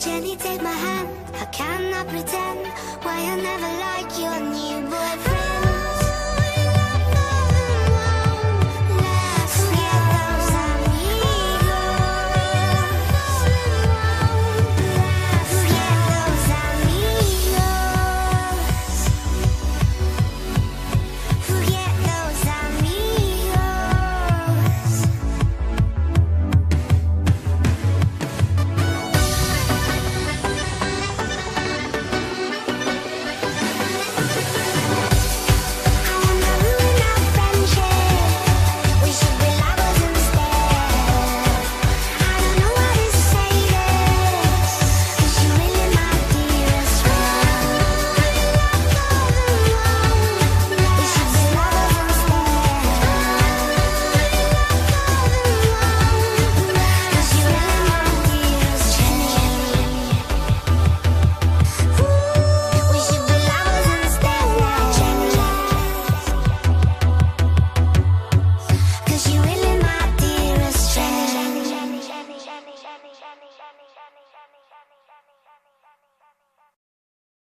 Jenny, take my hand. I cannot pretend why I never like you.